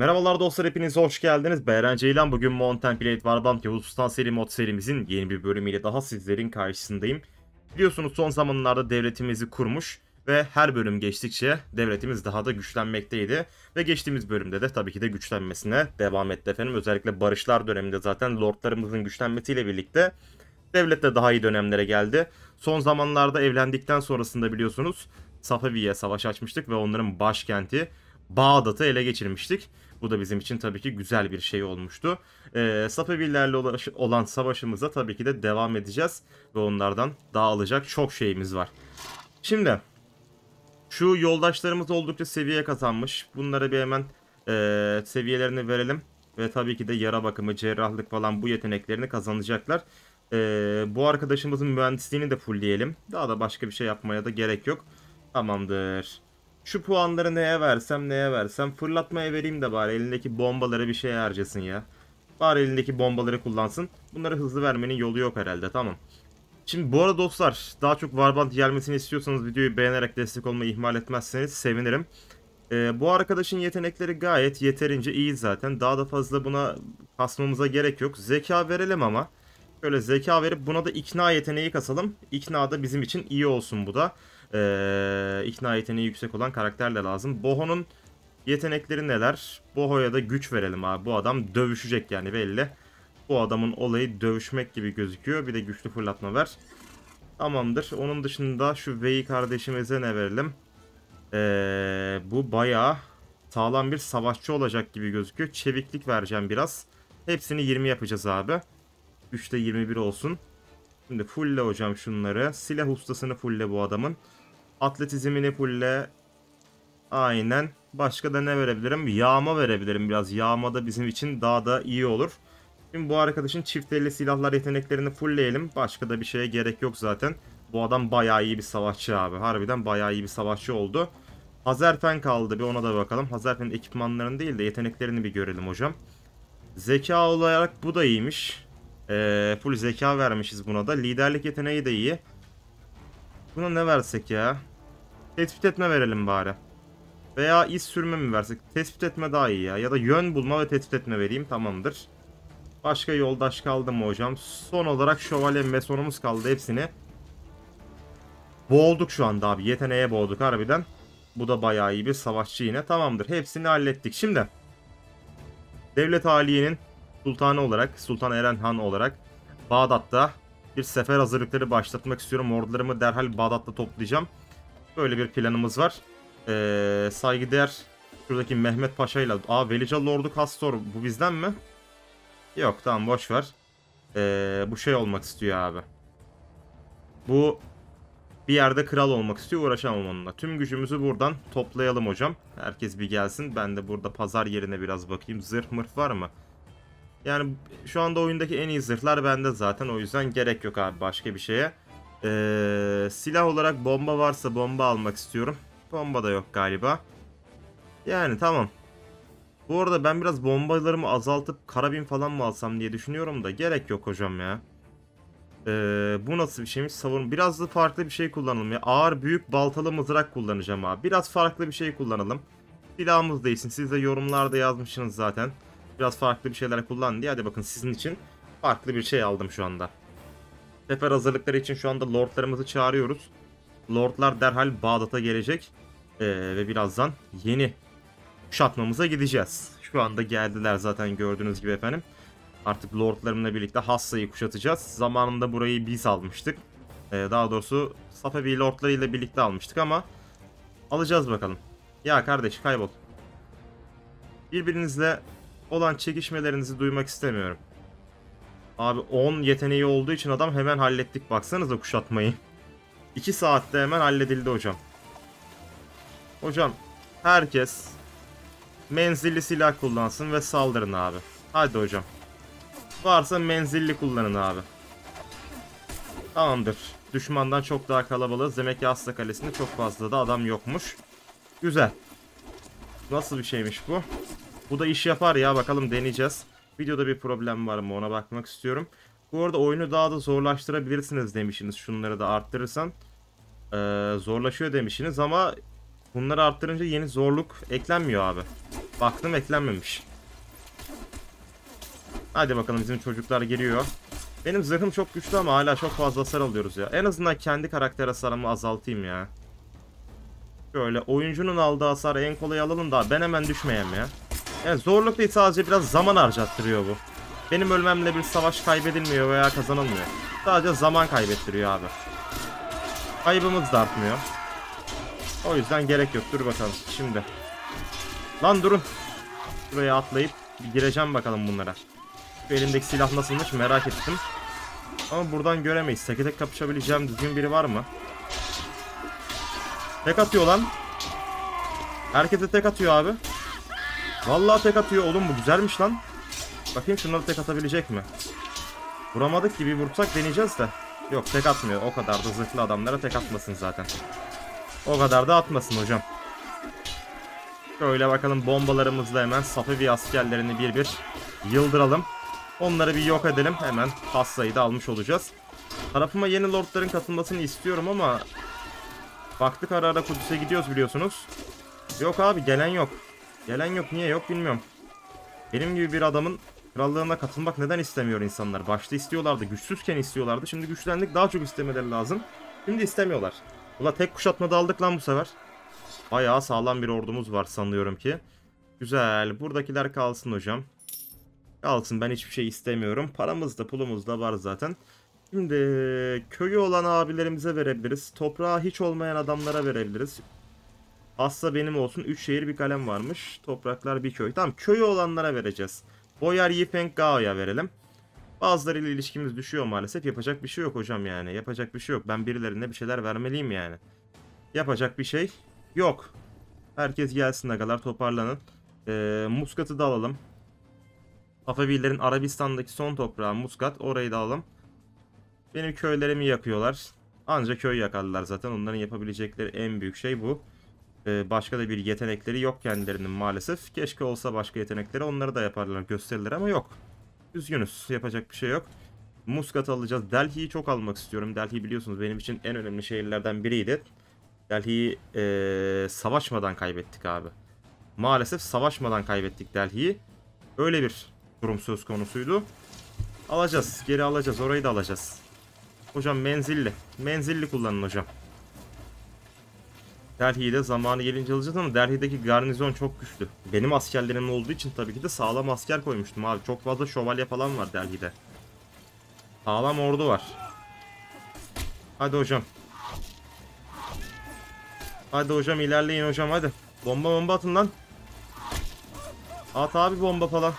Merhabalar dostlar hepiniz hoş geldiniz. Beren Ceylan bugün Mountain Blade Warband Yavuzistan seri mod serimizin yeni bir bölümüyle daha sizlerin karşısındayım. Biliyorsunuz son zamanlarda devletimizi kurmuş ve her bölüm geçtikçe devletimiz daha da güçlenmekteydi. Ve geçtiğimiz bölümde de tabii ki de güçlenmesine devam etti efendim. Özellikle barışlar döneminde zaten lordlarımızın güçlenmesiyle birlikte devlet de daha iyi dönemlere geldi. Son zamanlarda evlendikten sonrasında biliyorsunuz Safavi'ye savaş açmıştık ve onların başkenti Bağdat'ı ele geçirmiştik. Bu da bizim için tabii ki güzel bir şey olmuştu. Ee, Safavilerle olan savaşımıza tabii ki de devam edeceğiz. Ve onlardan daha alacak çok şeyimiz var. Şimdi şu yoldaşlarımız oldukça seviye kazanmış. Bunlara bir hemen e, seviyelerini verelim. Ve tabii ki de yara bakımı, cerrahlık falan bu yeteneklerini kazanacaklar. E, bu arkadaşımızın mühendisliğini de fullleyelim. Daha da başka bir şey yapmaya da gerek yok. Tamamdır. Şu puanları neye versem neye versem fırlatmaya vereyim de bari elindeki bombaları bir şey harcasın ya. Bari elindeki bombaları kullansın. Bunları hızlı vermenin yolu yok herhalde tamam. Şimdi bu arada dostlar daha çok Warband gelmesini istiyorsanız videoyu beğenerek destek olmayı ihmal etmezseniz sevinirim. Ee, bu arkadaşın yetenekleri gayet yeterince iyi zaten. Daha da fazla buna kasmamıza gerek yok. Zeka verelim ama. Böyle zeka verip buna da ikna yeteneği kasalım. İkna da bizim için iyi olsun bu da. Ee, ikna yeteneği yüksek olan karakter de lazım. Boho'nun yetenekleri neler? Boho'ya da güç verelim abi. Bu adam dövüşecek yani belli. Bu adamın olayı dövüşmek gibi gözüküyor. Bir de güçlü fırlatma ver. Tamamdır. Onun dışında şu Vey kardeşimize ne verelim? Ee, bu bayağı sağlam bir savaşçı olacak gibi gözüküyor. Çeviklik vereceğim biraz. Hepsini 20 yapacağız abi. 3'te 21 olsun. Şimdi fulle hocam şunları. Silah ustasını fulle bu adamın. Atletizmini fulle. Aynen. Başka da ne verebilirim? Yağma verebilirim biraz. Yağma da bizim için daha da iyi olur. Şimdi bu arkadaşın çift elli silahlar yeteneklerini fullleyelim. Başka da bir şeye gerek yok zaten. Bu adam bayağı iyi bir savaşçı abi. Harbiden bayağı iyi bir savaşçı oldu. Hazerfen kaldı. Bir ona da bakalım. Hazerfen'in ekipmanlarını değil de yeteneklerini bir görelim hocam. Zeka olarak bu da iyiymiş. Ee, full zeka vermişiz buna da. Liderlik yeteneği de iyi. Buna ne versek ya? Tespit etme verelim bari. Veya iz sürme mi versek? Tespit etme daha iyi ya. Ya da yön bulma ve tespit etme vereyim. Tamamdır. Başka yoldaş kaldı mı hocam? Son olarak şövalye mesonumuz kaldı. Hepsini boğulduk şu anda abi. Yeteneğe boğduk harbiden. Bu da bayağı iyi bir savaşçı yine. Tamamdır. Hepsini hallettik. Şimdi Devlet Aliye'nin sultanı olarak, Sultan Eren Han olarak Bağdat'ta bir sefer hazırlıkları başlatmak istiyorum. Ordularımı derhal Bağdat'ta toplayacağım. Böyle bir planımız var. Ee, saygıdeğer şuradaki Mehmet Paşa ile... Aa Velicalı Ordu Kastor bu bizden mi? Yok tamam boş ver. Ee, bu şey olmak istiyor abi. Bu bir yerde kral olmak istiyor uğraşamam onunla. Tüm gücümüzü buradan toplayalım hocam. Herkes bir gelsin. Ben de burada pazar yerine biraz bakayım. Zırh mırh var mı? Yani şu anda oyundaki en iyi zırhlar bende zaten. O yüzden gerek yok abi başka bir şeye. Ee, silah olarak bomba varsa bomba almak istiyorum. Bomba da yok galiba. Yani tamam. Bu arada ben biraz bombalarımı azaltıp karabin falan mı alsam diye düşünüyorum da gerek yok hocam ya. Ee, bu nasıl bir şeymiş savun. Biraz da farklı bir şey kullanalım ya. Ağır büyük baltalı mızrak kullanacağım abi. Biraz farklı bir şey kullanalım. Silahımız değilsin. Siz de yorumlarda yazmışsınız zaten. Biraz farklı bir şeyler kullan diye. Hadi bakın sizin için farklı bir şey aldım şu anda. Sefer hazırlıkları için şu anda lordlarımızı çağırıyoruz. Lordlar derhal Bağdat'a gelecek. Ee, ve birazdan yeni kuşatmamıza gideceğiz. Şu anda geldiler zaten gördüğünüz gibi efendim. Artık lordlarımla birlikte Hassa'yı kuşatacağız. Zamanında burayı biz almıştık. Ee, daha doğrusu Safavi lordlarıyla birlikte almıştık ama alacağız bakalım. Ya kardeş kaybol. Birbirinizle olan çekişmelerinizi duymak istemiyorum. Abi 10 yeteneği olduğu için adam hemen hallettik. Baksanıza kuşatmayı. 2 saatte hemen halledildi hocam. Hocam herkes menzilli silah kullansın ve saldırın abi. Hadi hocam. Varsa menzilli kullanın abi. Tamamdır. Düşmandan çok daha kalabalığız. Demek ki Asla Kalesi'nde çok fazla da adam yokmuş. Güzel. Nasıl bir şeymiş bu? Bu da iş yapar ya bakalım deneyeceğiz. Videoda bir problem var mı ona bakmak istiyorum. Bu arada oyunu daha da zorlaştırabilirsiniz demişsiniz şunları da arttırırsan. Ee, zorlaşıyor demişsiniz ama bunları arttırınca yeni zorluk eklenmiyor abi. Baktım eklenmemiş. Hadi bakalım bizim çocuklar geliyor. Benim zırhım çok güçlü ama hala çok fazla hasar alıyoruz ya. En azından kendi karakter hasarımı azaltayım ya. Şöyle oyuncunun aldığı hasarı en kolay alalım da ben hemen düşmeyeyim ya. Yani zorluk değil sadece biraz zaman harcattırıyor bu. Benim ölmemle bir savaş kaybedilmiyor veya kazanılmıyor. Sadece zaman kaybettiriyor abi. Kaybımız da artmıyor. O yüzden gerek yok. Dur bakalım şimdi. Lan durun. Buraya atlayıp gireceğim bakalım bunlara. Şu elimdeki silah nasılmış merak ettim. Ama buradan göremeyiz. Teke tek kapışabileceğim düzgün biri var mı? Tek atıyor lan. Herkese tek atıyor abi. Vallahi tek atıyor oğlum bu güzelmiş lan. Bakayım şunları tek atabilecek mi? Vuramadık gibi vursak deneyeceğiz de. Yok tek atmıyor. O kadar da zırhlı adamlara tek atmasın zaten. O kadar da atmasın hocam. Şöyle bakalım bombalarımızla hemen Safevi askerlerini bir bir yıldıralım. Onları bir yok edelim. Hemen hastayı da almış olacağız. Tarafıma yeni lordların katılmasını istiyorum ama baktık ara ara Kudüs'e gidiyoruz biliyorsunuz. Yok abi gelen yok. Gelen yok niye yok bilmiyorum. Benim gibi bir adamın krallığına katılmak neden istemiyor insanlar? Başta istiyorlardı, güçsüzken istiyorlardı. Şimdi güçlendik daha çok istemeleri lazım. Şimdi istemiyorlar. Ula tek kuşatmada aldık lan bu sefer. Bayağı sağlam bir ordumuz var sanıyorum ki. Güzel. Buradakiler kalsın hocam. Kalsın ben hiçbir şey istemiyorum. Paramız da pulumuz da var zaten. Şimdi köyü olan abilerimize verebiliriz. Toprağı hiç olmayan adamlara verebiliriz. Asla benim olsun 3 şehir bir kalem varmış. Topraklar bir köy. Tamam köyü olanlara vereceğiz. Boyar Yifeng Gao'ya verelim. Bazılarıyla ilişkimiz düşüyor maalesef. Yapacak bir şey yok hocam yani. Yapacak bir şey yok. Ben birilerine bir şeyler vermeliyim yani. Yapacak bir şey yok. Herkes gelsin agalar toparlanın. Ee, Muskat'ı da alalım. Afavilerin Arabistan'daki son toprağı Muskat. Orayı da alalım. Benim köylerimi yakıyorlar. Ancak köy yakarlar zaten. Onların yapabilecekleri en büyük şey bu. Ee, başka da bir yetenekleri yok kendilerinin maalesef. Keşke olsa başka yetenekleri onları da yaparlar gösterirler ama yok. Üzgünüz yapacak bir şey yok. Muskat alacağız. Delhi'yi çok almak istiyorum. Delhi biliyorsunuz benim için en önemli şehirlerden biriydi. Delhi'yi ee, savaşmadan kaybettik abi. Maalesef savaşmadan kaybettik Delhi'yi. Öyle bir durum söz konusuydu. Alacağız. Geri alacağız. Orayı da alacağız. Hocam menzilli. Menzilli kullanın hocam. Delhi'yi de zamanı gelince alacağız ama Delhi'deki garnizon çok güçlü. Benim askerlerim olduğu için tabii ki de sağlam asker koymuştum abi. Çok fazla şövalye falan var Delhi'de. Sağlam ordu var. Hadi hocam. Hadi hocam ilerleyin hocam hadi. Bomba bomba atın lan. At abi bomba falan.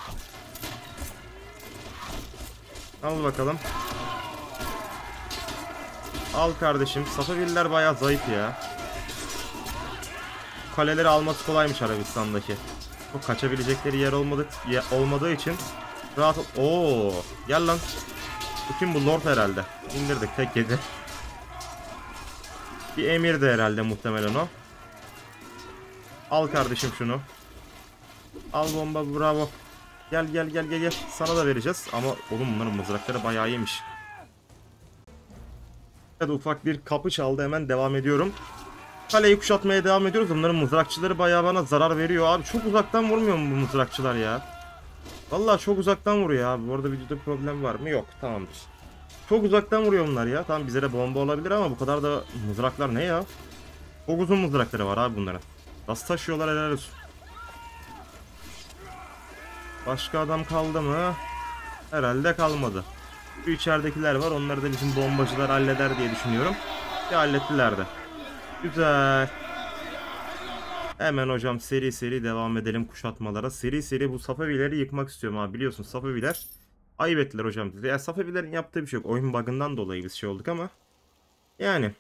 Al bakalım. Al kardeşim. Safaviller bayağı zayıf ya. Kaleleri alması kolaymış Arabistan'daki. Çok kaçabilecekleri yer olmadık ya, olmadığı için rahat ol. Oo, gel lan. Bu kim bu Lord herhalde. İndirdik tek yedi. Bir emir de herhalde muhtemelen o. Al kardeşim şunu. Al bomba bravo. Gel gel gel gel gel. Sana da vereceğiz ama oğlum bunların mızrakları bayağı iyiymiş. Evet ufak bir kapı çaldı hemen devam ediyorum. Kaleyi kuşatmaya devam ediyoruz. Bunların mızrakçıları bayağı bana zarar veriyor abi. Çok uzaktan vurmuyor mu bu mızrakçılar ya? Vallahi çok uzaktan vuruyor abi. Bu arada videoda problem var mı? Yok. Tamamdır. Çok uzaktan vuruyor bunlar ya. Tamam bize de bomba olabilir ama bu kadar da mızraklar ne ya? Çok uzun mızrakları var abi bunların. Nasıl taşıyorlar helal olsun. Başka adam kaldı mı? Herhalde kalmadı. Şu içeridekiler var. Onları da bizim bombacılar halleder diye düşünüyorum. Ki hallettiler de. Güzel. Hemen hocam seri seri devam edelim kuşatmalara. Seri seri bu Safavileri yıkmak istiyorum abi. Biliyorsun Safaviler ayıp ettiler hocam. Yani Safavilerin yaptığı bir şey yok. Oyun bug'ından dolayı biz şey olduk ama. Yani.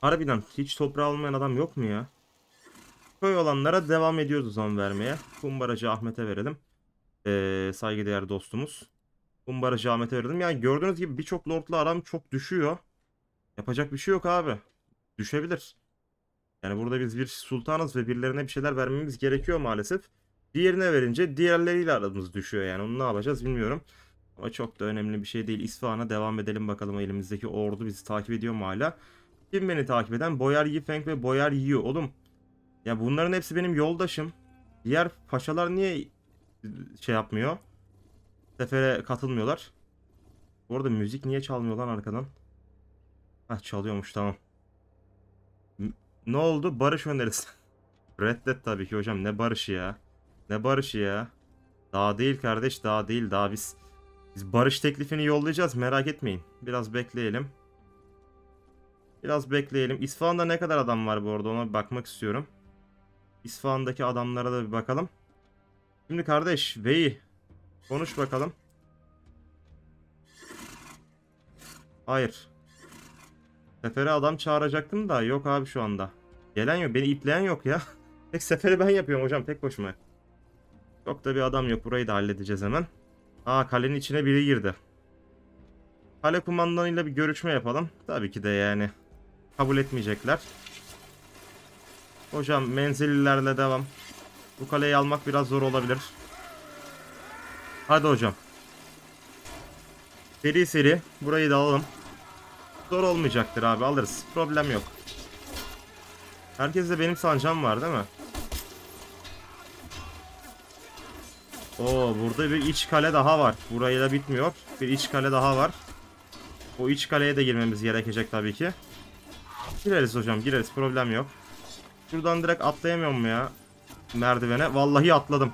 Harbiden hiç toprağı olmayan adam yok mu ya? Köy olanlara devam ediyoruz o zaman vermeye. Kumbaracı Ahmet'e verelim. Ee, saygıdeğer dostumuz. Kumbaracı Ahmet'e verelim. Yani gördüğünüz gibi birçok lordla aram çok düşüyor. Yapacak bir şey yok abi düşebilir. Yani burada biz bir sultanız ve birilerine bir şeyler vermemiz gerekiyor maalesef. Diğerine verince diğerleriyle aramız düşüyor yani onu ne yapacağız bilmiyorum. Ama çok da önemli bir şey değil. İsfahan'a devam edelim bakalım elimizdeki ordu bizi takip ediyor mu hala? Kim beni takip eden? Boyar Yifeng ve Boyar Yu. Oğlum ya bunların hepsi benim yoldaşım. Diğer paşalar niye şey yapmıyor? Sefere katılmıyorlar. Bu arada müzik niye çalmıyor lan arkadan? Hah çalıyormuş tamam. Ne oldu? Barış önerisi. Reddet tabii ki hocam. Ne barışı ya? Ne barışı ya? Daha değil kardeş daha değil daha biz biz barış teklifini yollayacağız merak etmeyin. Biraz bekleyelim. Biraz bekleyelim. İsfahan'da ne kadar adam var bu arada ona bakmak istiyorum. İsfahan'daki adamlara da bir bakalım. Şimdi kardeş Veyi konuş bakalım. Hayır. Sefere adam çağıracaktım da yok abi şu anda. Gelen yok. Beni ipleyen yok ya. Tek seferi ben yapıyorum hocam tek başıma. Çok da bir adam yok. Burayı da halledeceğiz hemen. Aa kalenin içine biri girdi. Kale kumandanıyla bir görüşme yapalım. Tabii ki de yani. Kabul etmeyecekler. Hocam menzillilerle devam. Bu kaleyi almak biraz zor olabilir. Hadi hocam. Seri seri burayı da alalım. Zor olmayacaktır abi alırız. Problem yok. Herkeste benim sancam var değil mi? Oo burada bir iç kale daha var. Burayı da bitmiyor. Bir iç kale daha var. O iç kaleye de girmemiz gerekecek tabii ki. Gireriz hocam gireriz problem yok. Şuradan direkt atlayamıyor mu ya? Merdivene. Vallahi atladım.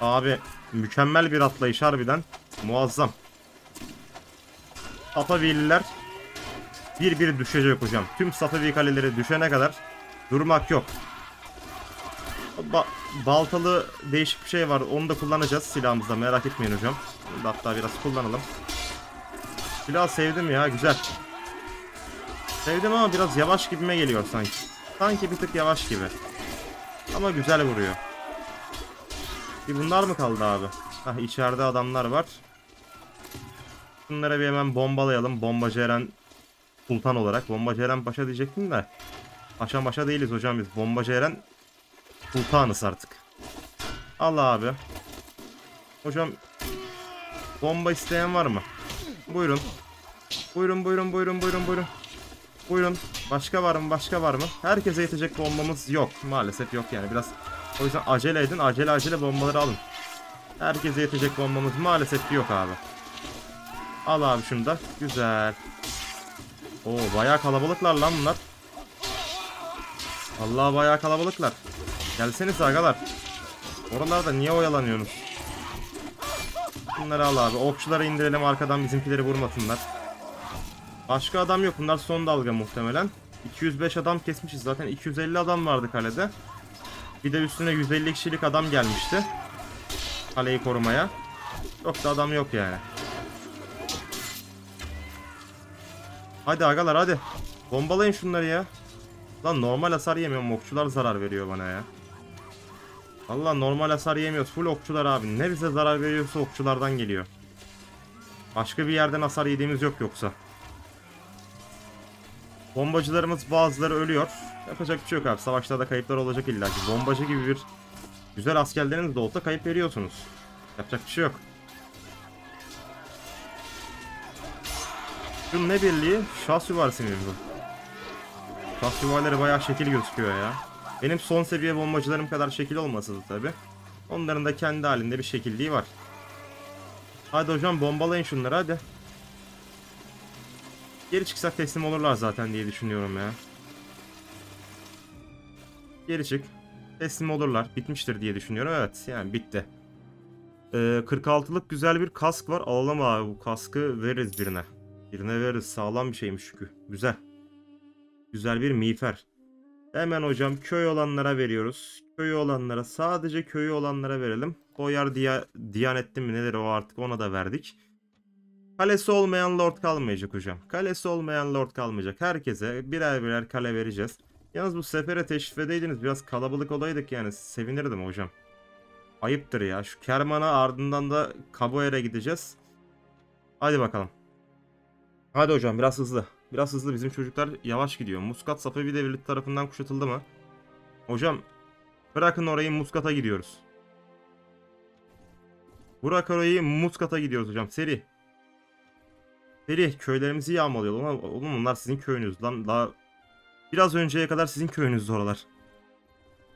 Abi mükemmel bir atlayış harbiden. Muazzam. Safavi'liler bir bir düşecek hocam. Tüm Safavi kaleleri düşene kadar durmak yok. Ba baltalı değişik bir şey var. Onu da kullanacağız silahımızda. Merak etmeyin hocam. Bunu hatta biraz kullanalım. Silah sevdim ya. Güzel. Sevdim ama biraz yavaş gibime geliyor sanki. Sanki bir tık yavaş gibi. Ama güzel vuruyor. Bir bunlar mı kaldı abi? Hah içeride adamlar var. Bunlara bir hemen bombalayalım. Bombacı Eren Sultan olarak. Bombacı Eren Paşa diyecektim de. Paşa maşa değiliz hocam biz. Bombacı Eren Sultanız artık. Al abi. Hocam bomba isteyen var mı? Buyurun. Buyurun buyurun buyurun buyurun buyurun. Buyurun. Başka var mı? Başka var mı? Herkese yetecek bombamız yok. Maalesef yok yani. Biraz o yüzden acele edin. Acele acele bombaları alın. Herkese yetecek bombamız maalesef yok abi. Al abi şunu da. Güzel. Oo bayağı kalabalıklar lan bunlar. Allah bayağı kalabalıklar. Gelseniz agalar. Oralarda niye oyalanıyorsunuz? Bunları al abi. Okçuları indirelim arkadan bizimkileri vurmasınlar. Başka adam yok. Bunlar son dalga muhtemelen. 205 adam kesmişiz. Zaten 250 adam vardı kalede. Bir de üstüne 150 kişilik adam gelmişti. Kaleyi korumaya. Çok da adam yok yani. Hadi agalar hadi. Bombalayın şunları ya. Lan normal hasar yemiyorum. Okçular zarar veriyor bana ya. Valla normal hasar yemiyoruz. Full okçular abi. Ne bize zarar veriyorsa okçulardan geliyor. Başka bir yerden hasar yediğimiz yok yoksa. Bombacılarımız bazıları ölüyor. Yapacak bir şey yok abi. Savaşlarda kayıplar olacak illa ki. Bombacı gibi bir güzel askerleriniz de olsa kayıp veriyorsunuz. Yapacak bir şey yok. Şu ne birliği? Şah süvarisi mi bu? Şah süvarileri bayağı şekil gözüküyor ya. Benim son seviye bombacılarım kadar şekil olmasa tabi. Onların da kendi halinde bir şekilliği var. Hadi hocam bombalayın şunları hadi. Geri çıksak teslim olurlar zaten diye düşünüyorum ya. Geri çık. Teslim olurlar. Bitmiştir diye düşünüyorum. Evet yani bitti. Ee, 46'lık güzel bir kask var. Alalım abi bu kaskı veririz birine. Birine veririz. Sağlam bir şeymiş çünkü. Güzel. Güzel bir miğfer. Hemen hocam köy olanlara veriyoruz. Köyü olanlara sadece köyü olanlara verelim. Boyar diya, Diyanettin mi nedir o artık ona da verdik. Kalesi olmayan lord kalmayacak hocam. Kalesi olmayan lord kalmayacak. Herkese birer birer kale vereceğiz. Yalnız bu sefere teşrif edeydiniz biraz kalabalık olaydık yani sevinirdim hocam. Ayıptır ya. Şu kermana ardından da Kaboyer'e gideceğiz. Hadi bakalım. Hadi hocam biraz hızlı. Biraz hızlı bizim çocuklar yavaş gidiyor. Muskat Safavi Devleti tarafından kuşatıldı mı? Hocam bırakın orayı Muskat'a gidiyoruz. Bırak orayı Muskat'a gidiyoruz hocam. Seri. Seri köylerimizi yağmalıyor. Oğlum, onlar sizin köyünüz lan. Daha biraz önceye kadar sizin köyünüzdü oralar.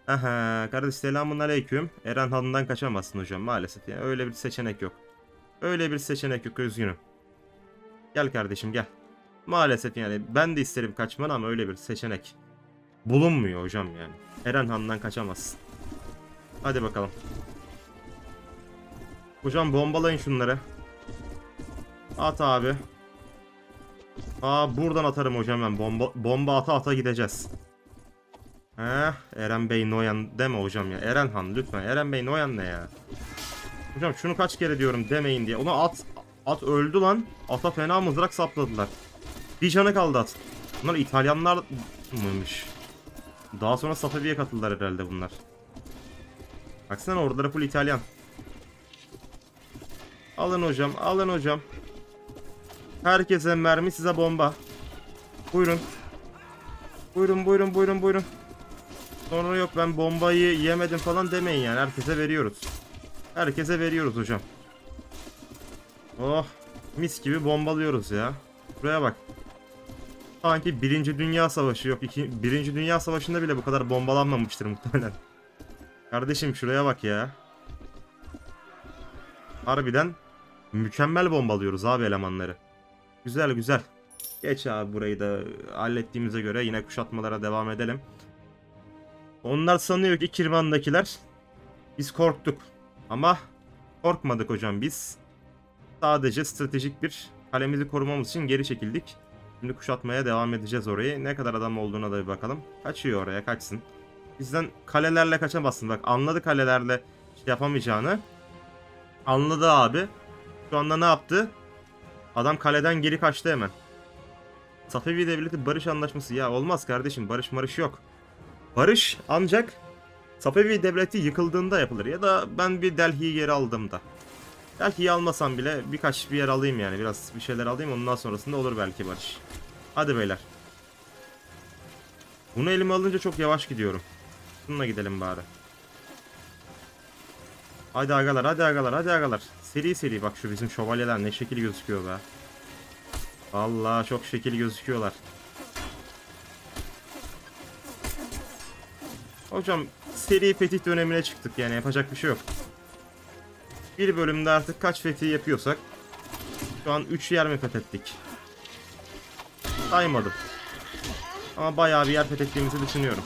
Aha kardeş selamun aleyküm. Eren Han'dan kaçamazsın hocam maalesef. Yani öyle bir seçenek yok. Öyle bir seçenek yok üzgünüm. Gel kardeşim gel. Maalesef yani ben de isterim kaçmanı ama öyle bir seçenek bulunmuyor hocam yani. Eren Han'dan kaçamazsın. Hadi bakalım. Hocam bombalayın şunları. At abi. Aa buradan atarım hocam ben. Bomba, bomba ata ata gideceğiz. Heh, Eren Bey Noyan deme hocam ya. Eren Han lütfen. Eren Bey Noyan ne ya? Hocam şunu kaç kere diyorum demeyin diye. Ona at at öldü lan. Ata fena mızrak sapladılar. Bir canı kaldı at. Bunlar İtalyanlar mıymış? Daha sonra Safavi'ye katıldılar herhalde bunlar. Baksana orduları full İtalyan. Alın hocam, alın hocam. Herkese mermi, size bomba. Buyurun. Buyurun, buyurun, buyurun, buyurun. Sonra yok ben bombayı yemedim falan demeyin yani. Herkese veriyoruz. Herkese veriyoruz hocam. Oh, mis gibi bombalıyoruz ya. Buraya bak. Sanki Birinci Dünya Savaşı yok. Iki, Birinci Dünya Savaşı'nda bile bu kadar bombalanmamıştır muhtemelen. Kardeşim şuraya bak ya. Harbiden mükemmel bombalıyoruz abi elemanları. Güzel güzel. Geç abi burayı da hallettiğimize göre yine kuşatmalara devam edelim. Onlar sanıyor ki Kirman'dakiler. Biz korktuk. Ama korkmadık hocam biz. Sadece stratejik bir kalemizi korumamız için geri çekildik. Şimdi kuşatmaya devam edeceğiz orayı. Ne kadar adam olduğuna da bir bakalım. Kaçıyor oraya kaçsın. Bizden kalelerle kaçamazsın. Bak anladı kalelerle şey yapamayacağını. Anladı abi. Şu anda ne yaptı? Adam kaleden geri kaçtı hemen. Safevi Devleti barış anlaşması. Ya olmaz kardeşim barış marış yok. Barış ancak Safevi Devleti yıkıldığında yapılır. Ya da ben bir Delhi'yi geri aldığımda. Delhi'yi almasam bile birkaç bir yer alayım yani. Biraz bir şeyler alayım ondan sonrasında olur belki barış. Hadi beyler. Bunu elime alınca çok yavaş gidiyorum. Bununla gidelim bari. Hadi agalar hadi agalar hadi agalar. Seri seri bak şu bizim şövalyeler ne şekil gözüküyor be. Vallahi çok şekil gözüküyorlar. Hocam seri fetih dönemine çıktık yani yapacak bir şey yok. Bir bölümde artık kaç fetih yapıyorsak şu an 3 yer mi fethettik? Saymadım. Ama bayağı bir yer fethettiğimizi düşünüyorum.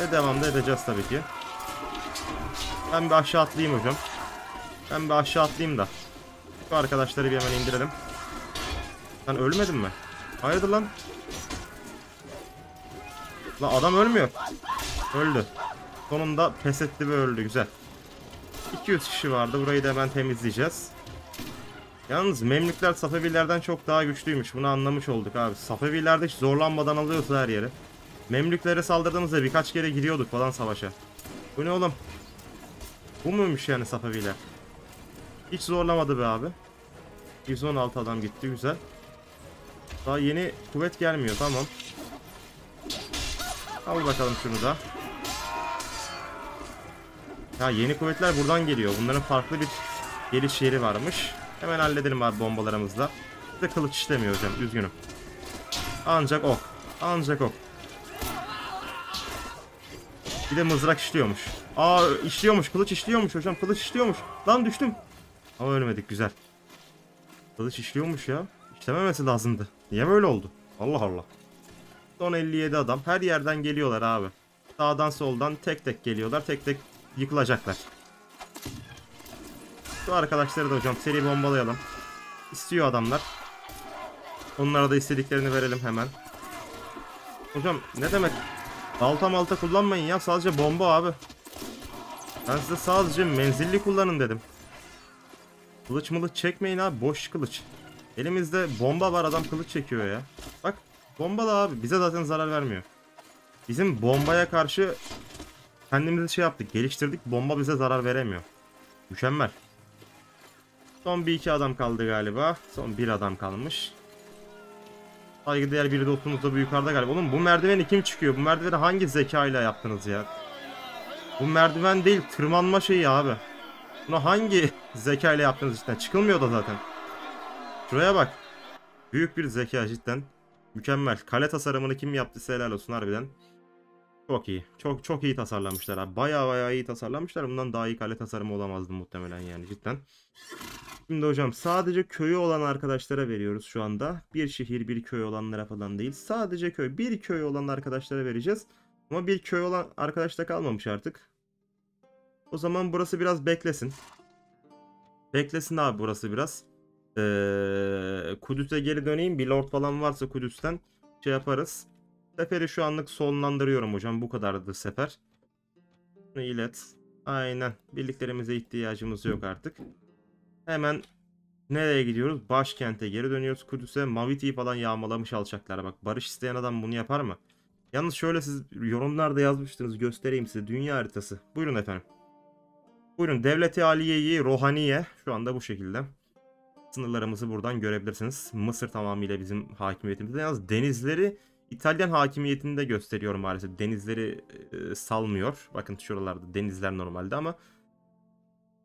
Ve devamda edeceğiz tabii ki. Ben bir aşağı atlayayım hocam. Ben bir aşağı atlayayım da. Şu arkadaşları bir hemen indirelim. Sen ölmedin mi? Hayırdır lan? Lan adam ölmüyor. Öldü. Sonunda pes etti ve öldü. Güzel. 200 kişi vardı. Burayı da hemen temizleyeceğiz. Yalnız Memlükler Safevilerden çok daha güçlüymüş. Bunu anlamış olduk abi. Safevilerde hiç zorlanmadan alıyoruz her yeri. Memlüklere saldırdığımızda birkaç kere giriyorduk falan savaşa. Bu ne oğlum? Bu muymuş yani Safeviler? Hiç zorlamadı be abi. 116 adam gitti güzel. Daha yeni kuvvet gelmiyor tamam. Al bakalım şunu da. Ya yeni kuvvetler buradan geliyor. Bunların farklı bir geliş yeri varmış. Hemen halledelim abi bombalarımızla. Bir de kılıç işlemiyor hocam üzgünüm. Ancak ok. Ancak ok. Bir de mızrak işliyormuş. Aa işliyormuş kılıç işliyormuş hocam kılıç işliyormuş. Lan düştüm. Ama ölmedik güzel. Kılıç işliyormuş ya. İşlememesi lazımdı. Niye böyle oldu? Allah Allah. Son 57 adam. Her yerden geliyorlar abi. Sağdan soldan tek tek geliyorlar. Tek tek yıkılacaklar. Şu arkadaşları da hocam seri bombalayalım. İstiyor adamlar. Onlara da istediklerini verelim hemen. Hocam ne demek? Balta malta kullanmayın ya. Sadece bomba abi. Ben size sadece menzilli kullanın dedim. Kılıç mılıç çekmeyin abi. Boş kılıç. Elimizde bomba var adam kılıç çekiyor ya. Bak bomba da abi. Bize zaten zarar vermiyor. Bizim bombaya karşı kendimizi şey yaptık. Geliştirdik. Bomba bize zarar veremiyor. Mükemmel. Son bir iki adam kaldı galiba. Son bir adam kalmış. Saygıdeğer biri dostumuz da bu yukarıda galiba. Oğlum bu merdiveni kim çıkıyor? Bu merdiveni hangi zekayla yaptınız ya? Bu merdiven değil tırmanma şeyi abi. Bunu hangi zekayla yaptınız cidden? Çıkılmıyor da zaten. Şuraya bak. Büyük bir zeka cidden. Mükemmel. Kale tasarımını kim yaptıysa helal olsun harbiden. Çok iyi. Çok çok iyi tasarlamışlar abi. Baya baya iyi tasarlamışlar. Bundan daha iyi kale tasarımı olamazdı muhtemelen yani cidden. Şimdi hocam sadece köyü olan arkadaşlara veriyoruz şu anda. Bir şehir bir köy olanlara falan değil. Sadece köy. Bir köy olan arkadaşlara vereceğiz. Ama bir köy olan arkadaş da kalmamış artık. O zaman burası biraz beklesin. Beklesin abi burası biraz. Ee, Kudüs'e geri döneyim. Bir lord falan varsa Kudüs'ten şey yaparız. Seferi şu anlık sonlandırıyorum hocam. Bu kadardı sefer. Bunu ilet. Aynen. Birliklerimize ihtiyacımız yok artık. Hemen nereye gidiyoruz? Başkente geri dönüyoruz. Kudüs'e Maviti'yi falan yağmalamış alçaklar. Bak barış isteyen adam bunu yapar mı? Yalnız şöyle siz yorumlarda yazmıştınız. Göstereyim size. Dünya haritası. Buyurun efendim. Buyurun. Devleti Aliye'yi Rohaniye. Şu anda bu şekilde. Sınırlarımızı buradan görebilirsiniz. Mısır tamamıyla bizim hakimiyetimizde. Yalnız denizleri İtalyan hakimiyetinde gösteriyor maalesef. Denizleri e, salmıyor. Bakın şuralarda denizler normalde ama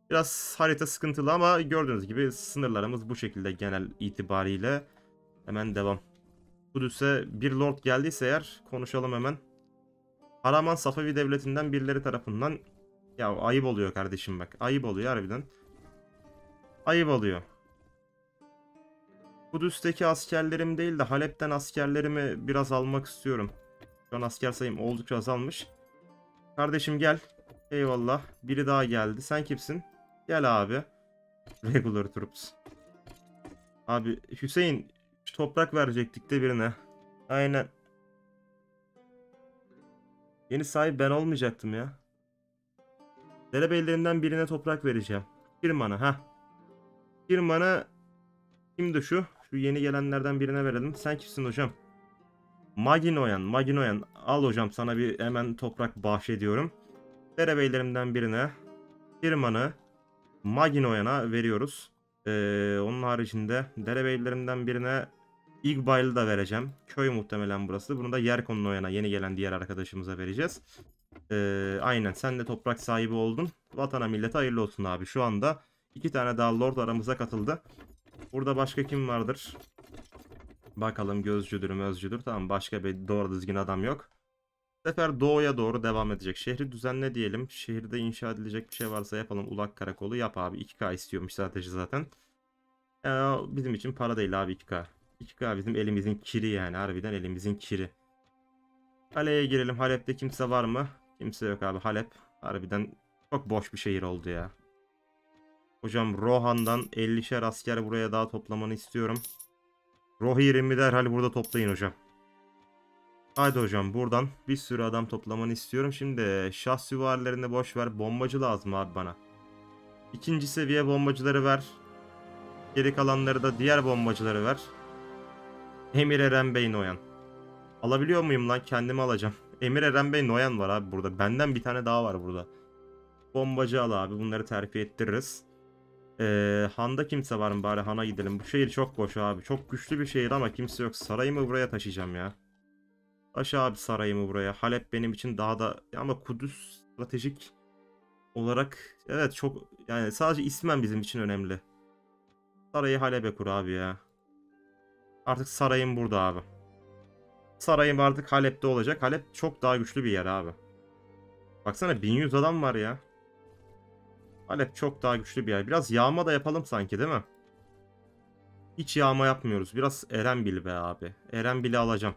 biraz harita sıkıntılı ama gördüğünüz gibi sınırlarımız bu şekilde genel itibariyle. Hemen devam. Kudüs'e bir lord geldiyse eğer konuşalım hemen. Karaman Safavi Devleti'nden birileri tarafından ya ayıp oluyor kardeşim bak. Ayıp oluyor harbiden. Ayıp oluyor. Kudüs'teki askerlerim değil de Halep'ten askerlerimi biraz almak istiyorum. Şu an asker sayım oldukça azalmış. Kardeşim gel. Eyvallah. Biri daha geldi. Sen kimsin? Gel abi. Regular troops. Abi Hüseyin şu toprak verecektik de birine. Aynen. Yeni sahip ben olmayacaktım ya. Derebeylerimden birine toprak vereceğim. Firmana ha. Firmana kimdi şu? Şu yeni gelenlerden birine verelim. Sen kimsin hocam? Maginoyan, Maginoyan. Al hocam sana bir hemen toprak bahşediyorum. Derebeylerimden birine firmanı Maginoyan'a veriyoruz. Ee, onun haricinde derebeylerimden birine İgbail'i da vereceğim. Köy muhtemelen burası. Bunu da Yerkon'un oyana yeni gelen diğer arkadaşımıza vereceğiz. Ee, aynen sen de toprak sahibi oldun. Vatana millete hayırlı olsun abi. Şu anda iki tane daha lord aramıza katıldı. Burada başka kim vardır? Bakalım gözcüdür mözcüdür. Tamam başka bir doğru düzgün adam yok. Bu sefer doğuya doğru devam edecek. Şehri düzenle diyelim. Şehirde inşa edilecek bir şey varsa yapalım. Ulak karakolu yap abi. 2K istiyormuş strateji zaten. Ya, bizim için para değil abi 2K. 2K bizim elimizin kiri yani. Harbiden elimizin kiri. Halep'e girelim. Halep'te kimse var mı? Kimse yok abi. Halep harbiden çok boş bir şehir oldu ya. Hocam Rohan'dan 50'şer asker buraya daha toplamanı istiyorum. Rohirrim'i derhal burada toplayın hocam. Haydi hocam buradan bir sürü adam toplamanı istiyorum. Şimdi şah süvarilerini boş ver. Bombacı lazım abi bana. İkinci seviye bombacıları ver. Geri kalanları da diğer bombacıları ver. Emir Eren Bey Noyan. Alabiliyor muyum lan? Kendimi alacağım. Emir Eren Bey Noyan var abi burada. Benden bir tane daha var burada. Bombacı al abi. Bunları terfi ettiririz. Ee, Han'da kimse var mı bari Han'a gidelim. Bu şehir çok boş abi. Çok güçlü bir şehir ama kimse yok. Sarayımı buraya taşıyacağım ya. Taşı abi sarayımı buraya. Halep benim için daha da ama Kudüs stratejik olarak evet çok yani sadece ismen bizim için önemli. Sarayı Halep'e kur abi ya. Artık sarayım burada abi. Sarayım artık Halep'te olacak. Halep çok daha güçlü bir yer abi. Baksana 1100 adam var ya. Halep çok daha güçlü bir yer. Biraz yağma da yapalım sanki değil mi? Hiç yağma yapmıyoruz. Biraz Erenbil be abi. Erenbil'i alacağım.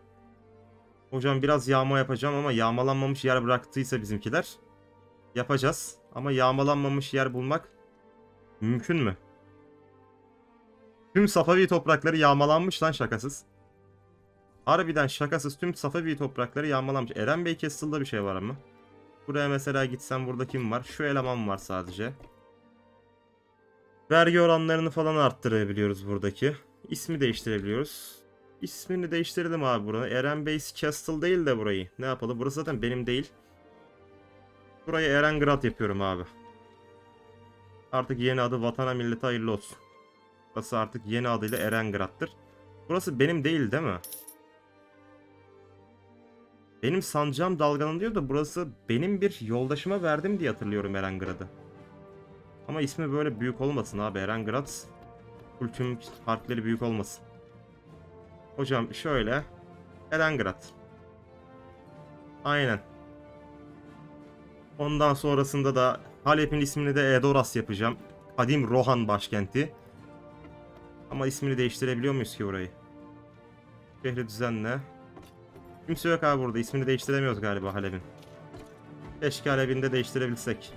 Hocam biraz yağma yapacağım ama yağmalanmamış yer bıraktıysa bizimkiler yapacağız. Ama yağmalanmamış yer bulmak mümkün mü? Tüm Safavi toprakları yağmalanmış lan şakasız. Harbiden şakasız tüm Safavi toprakları yağmalanmış. Eren Bey Castle'da bir şey var ama. Buraya mesela gitsem burada kim var? Şu eleman var sadece. Vergi oranlarını falan arttırabiliyoruz buradaki. İsmi değiştirebiliyoruz. İsmini değiştirdim abi buranın. Eren Base Castle değil de burayı. Ne yapalım? Burası zaten benim değil. Burayı Erengrad yapıyorum abi. Artık yeni adı vatana millete hayırlı olsun. Burası artık yeni adıyla Erengrad'dır. Burası benim değil değil mi? Benim sancağım dalgalanıyor da burası benim bir yoldaşıma verdim diye hatırlıyorum Erengrad'ı. Ama ismi böyle büyük olmasın abi. Erengrad tüm harfleri büyük olmasın. Hocam şöyle. Erengrad. Aynen. Ondan sonrasında da Halep'in ismini de Edoras yapacağım. Kadim Rohan başkenti. Ama ismini değiştirebiliyor muyuz ki orayı? Şehri düzenle. Kimse yok abi burada. İsmini değiştiremiyoruz galiba Halep'in. Keşke Halep'in de değiştirebilsek.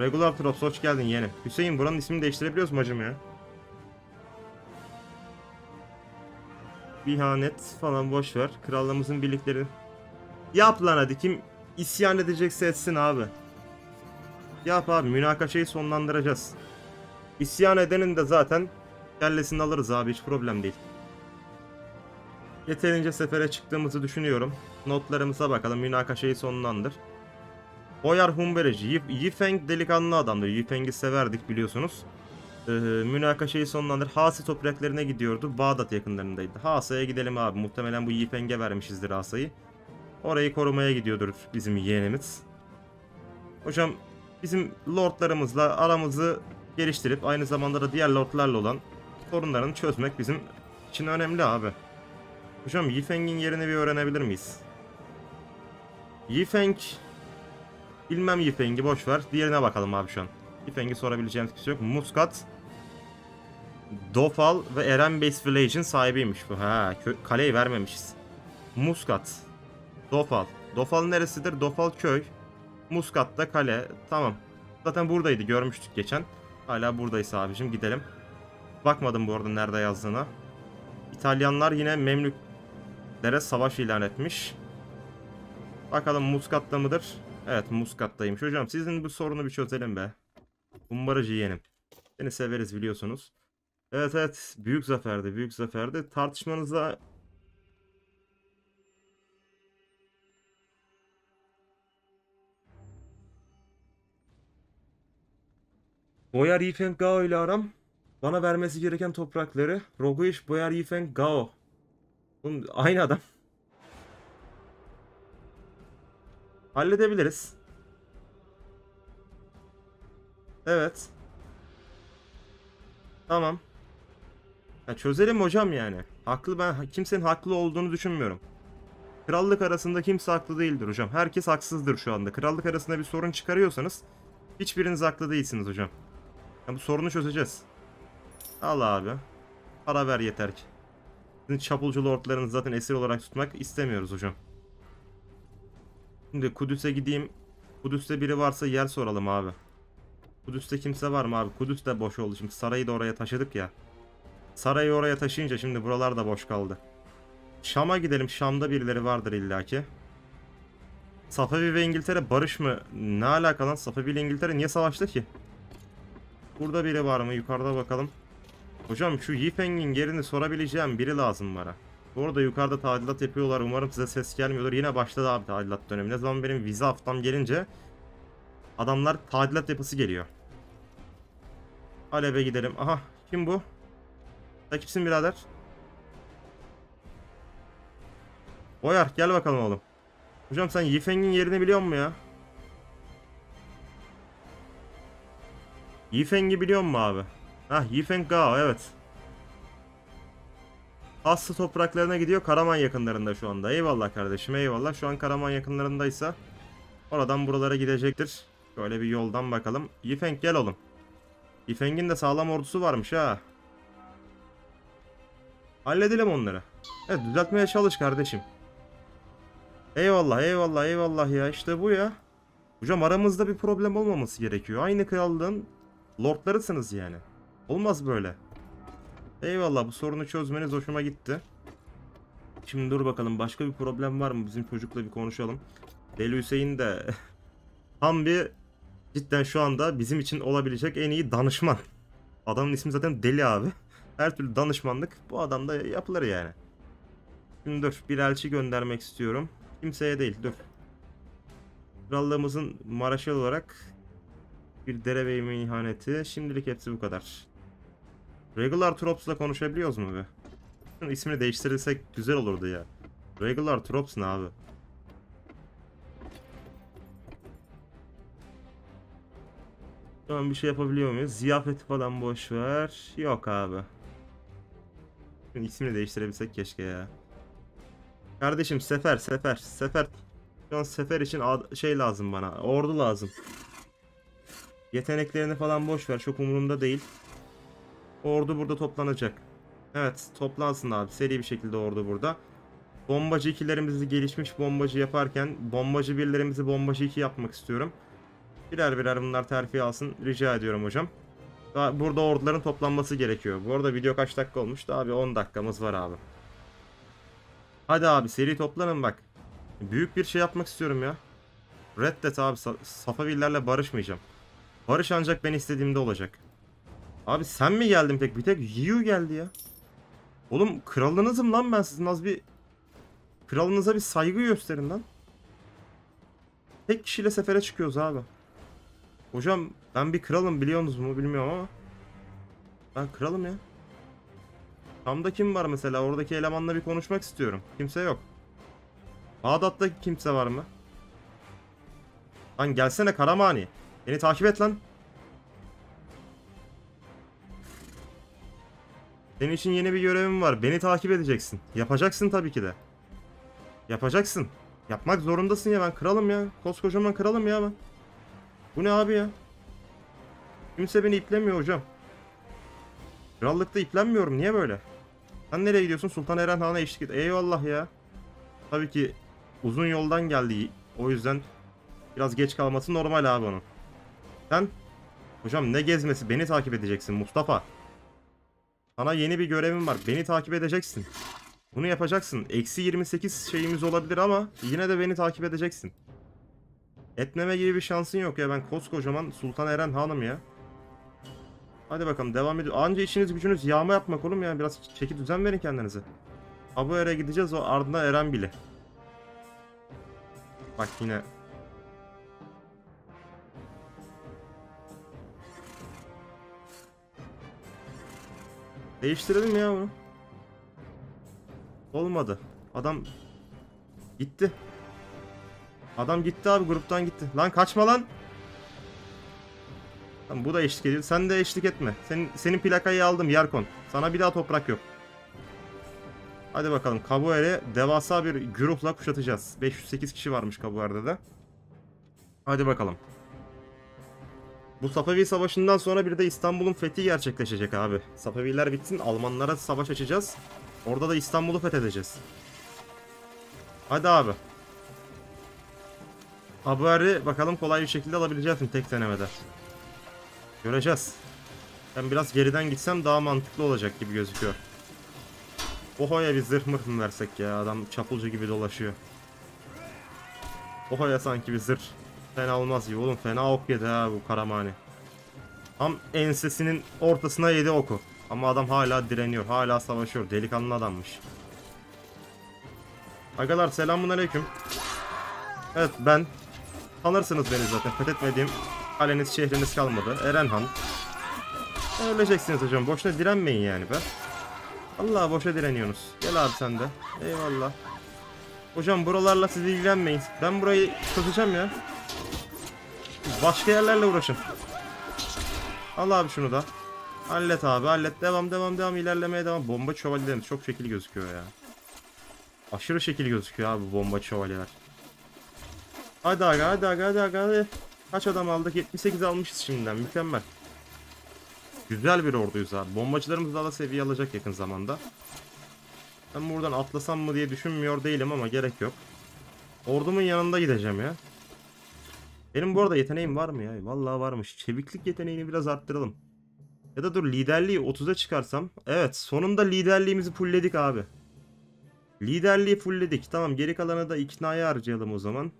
Regular Troops hoş geldin yeğenim. Hüseyin buranın ismini değiştirebiliyoruz mu hacım ya? İhanet falan boş ver. Krallığımızın birlikleri. Yap lan hadi kim isyan edecekse etsin abi. Yap abi münakaşayı sonlandıracağız. İsyan edenin de zaten kellesini alırız abi hiç problem değil. Yeterince sefere çıktığımızı düşünüyorum. Notlarımıza bakalım münakaşayı sonlandır. Boyar Humbereci, Yi- Yifeng delikanlı adamdır. Yifeng'i severdik biliyorsunuz. Ee, münakaşayı sonlandır. Hasi topraklarına gidiyordu. Bağdat yakınlarındaydı. Hasa'ya gidelim abi. Muhtemelen bu Yifeng'e vermişizdir Hasa'yı. Orayı korumaya gidiyordur bizim yeğenimiz. Hocam bizim lordlarımızla aramızı geliştirip aynı zamanda da diğer lordlarla olan sorunlarını çözmek bizim için önemli abi. Hocam Yifeng'in yerini bir öğrenebilir miyiz? Yifeng Bilmem Yifeng'i boş ver. Diğerine bakalım abi şu an. Yifeng'i sorabileceğimiz şey yok. Muscat Dofal ve Eren Base Village'in sahibiymiş bu. Ha, kaleyi vermemişiz. Muscat Dofal. Dofal neresidir? Dofal köy. Muscat da kale. Tamam. Zaten buradaydı görmüştük geçen. Hala buradaysa abicim gidelim. Bakmadım bu arada nerede yazdığına. İtalyanlar yine Memlüklere savaş ilan etmiş. Bakalım Muscat'ta mıdır? Evet Muscat'taymış. Hocam sizin bu sorunu bir çözelim be. Kumbaracı yeğenim. Seni severiz biliyorsunuz. Evet evet büyük zaferdi büyük zaferdi. Tartışmanıza Boyar Yifeng Gao ile aram bana vermesi gereken toprakları Roguish Boyar Yifeng Gao. Oğlum, aynı adam. Halledebiliriz. Evet. Tamam. Ya çözelim hocam yani. Haklı ben kimsenin haklı olduğunu düşünmüyorum. Krallık arasında kimse haklı değildir hocam. Herkes haksızdır şu anda. Krallık arasında bir sorun çıkarıyorsanız hiçbiriniz haklı değilsiniz hocam. Ya bu sorunu çözeceğiz. Al abi. Para ver yeter ki. Çapulcu lordlarınızı zaten esir olarak tutmak istemiyoruz hocam. Şimdi Kudüs'e gideyim. Kudüs'te biri varsa yer soralım abi. Kudüs'te kimse var mı abi? Kudüs de boş oldu. Şimdi sarayı da oraya taşıdık ya. Sarayı oraya taşıyınca şimdi buralar da boş kaldı. Şam'a gidelim. Şam'da birileri vardır illaki. Safavi ve İngiltere barış mı? Ne alaka lan? Safavi ile İngiltere niye savaştı ki? Burada biri var mı? Yukarıda bakalım. Hocam şu Yifeng'in yerini sorabileceğim biri lazım bana. Bu arada yukarıda tadilat yapıyorlar. Umarım size ses gelmiyordur. Yine başladı abi tadilat dönemi. Ne zaman benim vize haftam gelince adamlar tadilat yapısı geliyor. Halep'e gidelim. Aha kim bu? Sen kimsin birader? Boyar gel bakalım oğlum. Hocam sen Yifeng'in yerini biliyor musun ya? Yifeng'i biliyor musun abi? Hah Yifeng Gao evet. Aslı topraklarına gidiyor Karaman yakınlarında şu anda. Eyvallah kardeşim eyvallah. Şu an Karaman yakınlarındaysa oradan buralara gidecektir. Şöyle bir yoldan bakalım. Yifeng gel oğlum. Yifeng'in de sağlam ordusu varmış ha. Halledelim onları. Evet düzeltmeye çalış kardeşim. Eyvallah eyvallah eyvallah ya işte bu ya. Hocam aramızda bir problem olmaması gerekiyor. Aynı krallığın lordlarısınız yani. Olmaz böyle. Eyvallah bu sorunu çözmeniz hoşuma gitti. Şimdi dur bakalım başka bir problem var mı? Bizim çocukla bir konuşalım. Deli Hüseyin de tam bir cidden şu anda bizim için olabilecek en iyi danışman. Adamın ismi zaten Deli abi. Her türlü danışmanlık bu adamda yapılır yani. Şimdi dur bir elçi göndermek istiyorum. Kimseye değil dur. Krallığımızın maraşal olarak bir derebeyime ihaneti. Şimdilik hepsi bu kadar. Regular Trops'la konuşabiliyoruz mu be? İsmini değiştirirsek güzel olurdu ya. Regular Trops ne abi? Şu an bir şey yapabiliyor muyuz? Ziyafeti falan boş ver. Yok abi. Şunun ismini değiştirebilsek keşke ya. Kardeşim Sefer, Sefer, Sefer. Şu an sefer için şey lazım bana. Ordu lazım. Yeteneklerini falan boş ver. Çok umurumda değil. Ordu burada toplanacak. Evet toplansın abi. Seri bir şekilde ordu burada. Bombacı ikilerimizi gelişmiş bombacı yaparken bombacı birlerimizi bombacı iki yapmak istiyorum. Birer birer bunlar terfi alsın. Rica ediyorum hocam. Daha burada orduların toplanması gerekiyor. Bu arada video kaç dakika olmuş? Daha bir 10 dakikamız var abi. Hadi abi seri toplanın bak. Büyük bir şey yapmak istiyorum ya. Reddet abi. Sa- Safavillerle barışmayacağım. Barış ancak ben istediğimde olacak. Abi sen mi geldin pek? Bir tek Yu geldi ya. Oğlum kralınızım lan ben sizin az bir... Kralınıza bir saygı gösterin lan. Tek kişiyle sefere çıkıyoruz abi. Hocam ben bir kralım biliyorsunuz mu bilmiyorum ama. Ben kralım ya. Şam'da kim var mesela? Oradaki elemanla bir konuşmak istiyorum. Kimse yok. Bağdat'ta kimse var mı? Lan gelsene Karamani. Beni takip et lan. Senin için yeni bir görevim var. Beni takip edeceksin. Yapacaksın tabii ki de. Yapacaksın. Yapmak zorundasın ya ben kralım ya. Koskocaman kralım ya ben. Bu ne abi ya? Kimse beni iplemiyor hocam. Krallıkta iplenmiyorum. Niye böyle? Sen nereye gidiyorsun? Sultan Eren Han'a eşlik et. Eyvallah ya. Tabii ki uzun yoldan geldi. O yüzden biraz geç kalması normal abi onun. Sen hocam ne gezmesi? Beni takip edeceksin Mustafa. Sana yeni bir görevim var. Beni takip edeceksin. Bunu yapacaksın. Eksi 28 şeyimiz olabilir ama yine de beni takip edeceksin. Etmeme gibi bir şansın yok ya. Ben koskocaman Sultan Eren Hanım ya. Hadi bakalım devam ediyor. Anca işiniz gücünüz yağma yapmak oğlum ya. Biraz çeki düzen verin kendinize. Abuer'e gideceğiz o ardından Eren bile. Bak yine. Değiştirelim ya bunu. Olmadı. Adam gitti. Adam gitti abi gruptan gitti. Lan kaçma lan. Tamam, bu da eşlik ediyor. Sen de eşlik etme. Senin, senin plakayı aldım Yarkon. Sana bir daha toprak yok. Hadi bakalım Kabuer'e devasa bir güruhla kuşatacağız. 508 kişi varmış Kabuer'de de. Hadi bakalım. Bu Safavi Savaşı'ndan sonra bir de İstanbul'un fethi gerçekleşecek abi. Safaviler bitsin Almanlara savaş açacağız. Orada da İstanbul'u fethedeceğiz. Hadi abi. Haberi bakalım kolay bir şekilde alabileceğiz mi tek denemede. Göreceğiz. Ben biraz geriden gitsem daha mantıklı olacak gibi gözüküyor. Oho'ya bir zırh mırh mı versek ya? Adam çapulcu gibi dolaşıyor. Oho'ya sanki bir zırh. Fena olmaz gibi oğlum. Fena ok yedi ha bu Karamani. Tam ensesinin ortasına yedi oku. Ama adam hala direniyor. Hala savaşıyor. Delikanlı adammış. Agalar selamun aleyküm. Evet ben. Tanırsınız beni zaten. Fethetmediğim kaleniz şehriniz kalmadı. Erenhan. Öleceksiniz hocam. Boşuna direnmeyin yani be. Allah boşa direniyorsunuz. Gel abi sen de. Eyvallah. Hocam buralarla siz ilgilenmeyin. Ben burayı tutacağım ya. Başka yerlerle uğraşın. Al abi şunu da. Hallet abi hallet. Devam devam devam ilerlemeye devam. Bomba şövalyelerimiz çok şekil gözüküyor ya. Aşırı şekil gözüküyor abi bomba şövalyeler. Hadi aga hadi aga hadi aga hadi. Kaç adam aldık? 78 almışız şimdiden. Mükemmel. Güzel bir orduyuz abi. Bombacılarımız daha da seviye alacak yakın zamanda. Ben buradan atlasam mı diye düşünmüyor değilim ama gerek yok. Ordumun yanında gideceğim ya. Benim bu arada yeteneğim var mı ya? Vallahi varmış. Çeviklik yeteneğini biraz arttıralım. Ya da dur liderliği 30'a çıkarsam. Evet sonunda liderliğimizi fullledik abi. Liderliği fullledik. Tamam geri kalanı da iknaya harcayalım o zaman.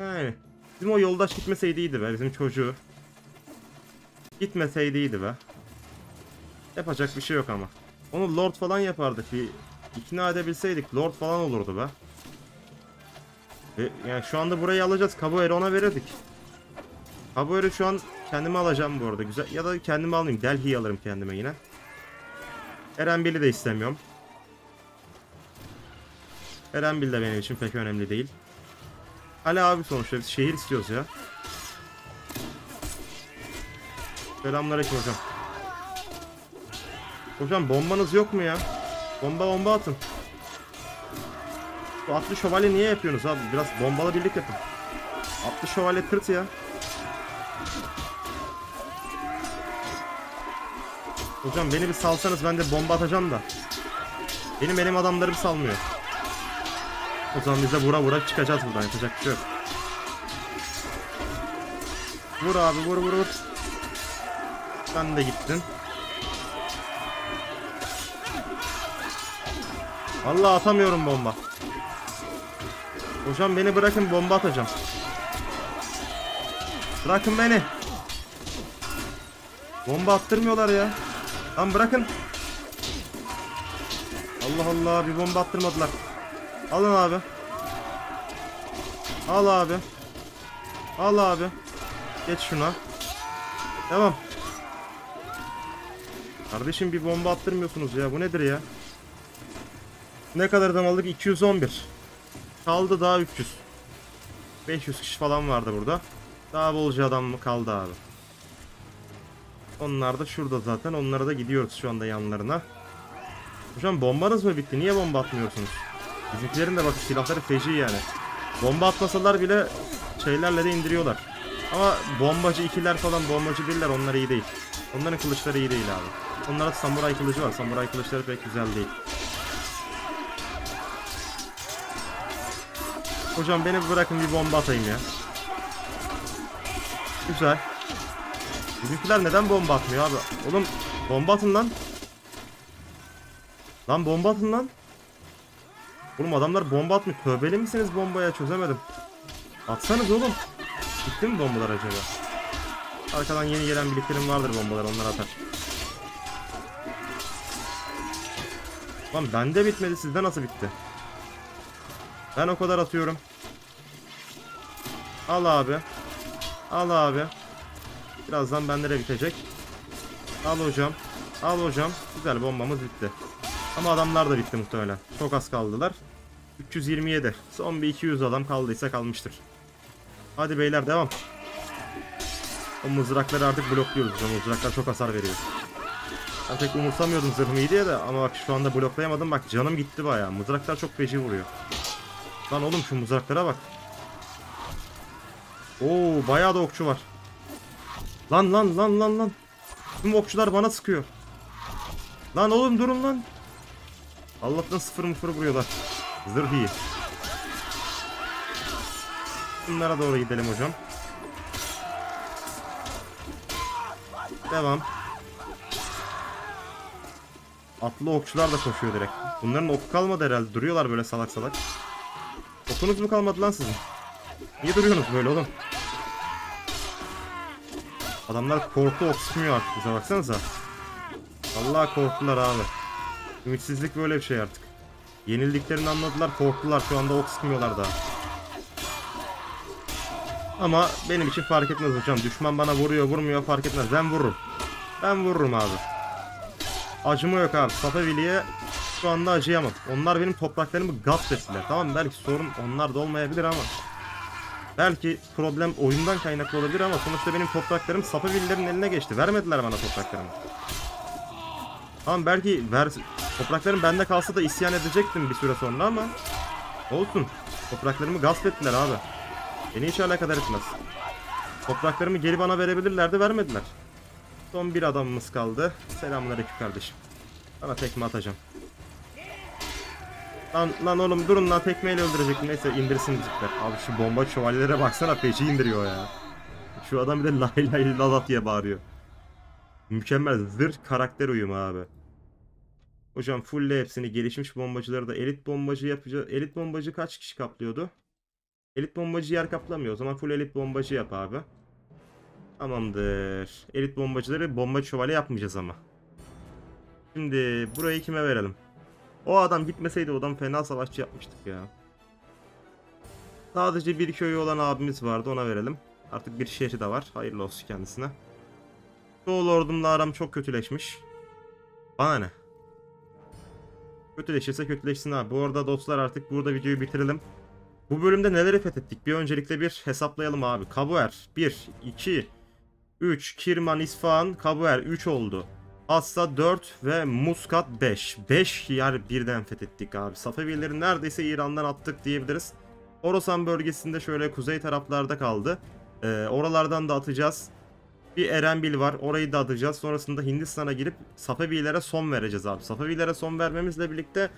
Yani bizim o yoldaş gitmeseydi iyiydi be bizim çocuğu. Gitmeseydi iyiydi be. Yapacak bir şey yok ama. Onu lord falan yapardık. Bir ikna edebilseydik lord falan olurdu be. E, yani şu anda burayı alacağız. Caboeir'i ona verirdik. Caboeir'i şu an kendime alacağım bu arada. Güzel. Ya da kendime almayayım. Delhi'yi alırım kendime yine. Erenbil'i de istemiyorum. Erenbil de benim için pek önemli değil. Hala abi sonuçta biz şehir istiyoruz ya. Selamünaleyküm hocam. Hocam bombanız yok mu ya? Bomba bomba atın. Bu atlı şövalye niye yapıyorsunuz abi? Biraz bombalı birlik yapın. Atlı şövalye tırt ya. Hocam beni bir salsanız ben de bomba atacağım da. Benim elim adamlarım salmıyor. O zaman biz de vura vura çıkacağız buradan yapacak bir şey yok. Vur abi vur vur vur. Sen de gittin. Vallahi atamıyorum bomba. Hocam beni bırakın bomba atacağım. Bırakın beni. Bomba attırmıyorlar ya. Lan bırakın. Allah Allah bir bomba attırmadılar. Alın abi. Al abi. Al abi. Geç şuna. Devam. Kardeşim bir bomba attırmıyorsunuz ya. Bu nedir ya? Ne kadar aldık? 211. Kaldı daha 300. 500 kişi falan vardı burada. Daha bolca adam mı kaldı abi. Onlar da şurada zaten. Onlara da gidiyoruz şu anda yanlarına. Hocam bombanız mı bitti? Niye bomba atmıyorsunuz? Bizimkilerin de bakın silahları feci yani. Bomba atmasalar bile şeylerle de indiriyorlar. Ama bombacı ikiler falan bombacı değiller onlar iyi değil. Onların kılıçları iyi değil abi. Onlarda samuray kılıcı var. Samuray kılıçları pek güzel değil. Hocam beni bırakın bir bomba atayım ya. Güzel. Bizimkiler neden bomba atmıyor abi? Oğlum bomba atın lan. Lan bomba atın lan. Oğlum adamlar bomba atmıyor. Tövbeli misiniz bombaya çözemedim. Atsanız oğlum. Gitti mi bombalar acaba? Arkadan yeni gelen birliklerim vardır bombalar onlar atar. Lan bende bitmedi sizde nasıl bitti? Ben o kadar atıyorum. Al abi. Al abi. Birazdan bende de bitecek. Al hocam. Al hocam. Güzel bombamız bitti. Ama adamlar da bitti muhtemelen. Çok az kaldılar. 327. Son bir 200 adam kaldıysa kalmıştır. Hadi beyler devam. O mızrakları artık blokluyoruz. O mızraklar çok hasar veriyor. Ben pek umursamıyordum zırhım iyi diye de ama bak şu anda bloklayamadım. Bak canım gitti bayağı. Mızraklar çok feci vuruyor. Lan oğlum şu mızraklara bak. Oo bayağı da okçu var. Lan lan lan lan lan. Tüm okçular bana sıkıyor. Lan oğlum durun lan. Allah'tan sıfır mıfır vuruyorlar. Zırh iyi. Bunlara doğru gidelim hocam. Devam. Atlı okçular da koşuyor direkt. Bunların oku kalmadı herhalde. Duruyorlar böyle salak salak. Okunuz mu kalmadı lan sizin? Niye duruyorsunuz böyle oğlum? Adamlar korku ok sıkmıyor artık bize baksanıza. Allah korktular abi. Ümitsizlik böyle bir şey artık. Yenildiklerini anladılar korktular şu anda ok sıkmıyorlar daha. Ama benim için fark etmez hocam. Düşman bana vuruyor vurmuyor fark etmez. Ben vururum. Ben vururum abi. Acıma yok abi. Safavili'ye şu anda acıyamam. Onlar benim topraklarımı gasp ettiler. Tamam belki sorun onlar da olmayabilir ama. Belki problem oyundan kaynaklı olabilir ama sonuçta benim topraklarım Safavililerin eline geçti. Vermediler bana topraklarımı. Tamam belki ver, topraklarım bende kalsa da isyan edecektim bir süre sonra ama olsun. Topraklarımı gasp ettiler abi. Beni hiç alakadar etmez. Topraklarımı geri bana verebilirlerdi vermediler. Son bir adamımız kaldı. Selamünaleyküm kardeşim. Sana tekme atacağım. Lan, lan oğlum durun lan tekmeyle öldürecektim. Neyse indirsin bizimkiler. Abi şu bomba şövalyelere baksana peşi indiriyor ya. Şu adam bir de lay lay lalat diye bağırıyor. Mükemmel zırh karakter uyumu abi. Hocam full hepsini gelişmiş bombacıları da elit bombacı yapacağız. Elit bombacı kaç kişi kaplıyordu? Elit bombacı yer kaplamıyor. O zaman full elit bombacı yap abi. Tamamdır. Elit bombacıları bomba şövalye yapmayacağız ama. Şimdi burayı kime verelim? O adam gitmeseydi o adam fena savaşçı yapmıştık ya. Sadece bir köyü olan abimiz vardı ona verelim. Artık bir şehri de var. Hayırlı olsun kendisine. Doğu ordumla aram çok kötüleşmiş. Bana ne? Kötüleşirse kötüleşsin abi. Bu arada dostlar artık burada videoyu bitirelim. Bu bölümde neleri fethettik? Bir öncelikle bir hesaplayalım abi. Kabuer 1, 2, 3, Kirman, İsfahan, Kabuer 3 oldu. Hassa 4 ve Muskat 5. 5 yer birden fethettik abi. Safevileri neredeyse İran'dan attık diyebiliriz. Orasan bölgesinde şöyle kuzey taraflarda kaldı. Ee, oralardan da atacağız. Bir Erenbil var. Orayı da atacağız. Sonrasında Hindistan'a girip Safevilere son vereceğiz abi. Safevilere son vermemizle birlikte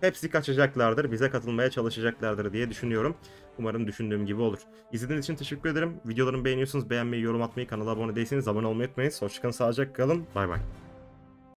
hepsi kaçacaklardır. Bize katılmaya çalışacaklardır diye düşünüyorum. Umarım düşündüğüm gibi olur. İzlediğiniz için teşekkür ederim. Videolarımı beğeniyorsanız beğenmeyi, yorum atmayı, kanala abone değilseniz abone olmayı unutmayın. Hoşçakalın, sağlıcakla kalın. Bay bay.